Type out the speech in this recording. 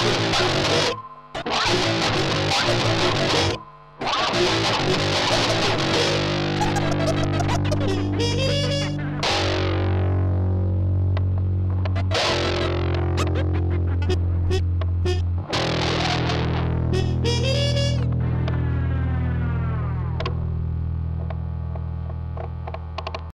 you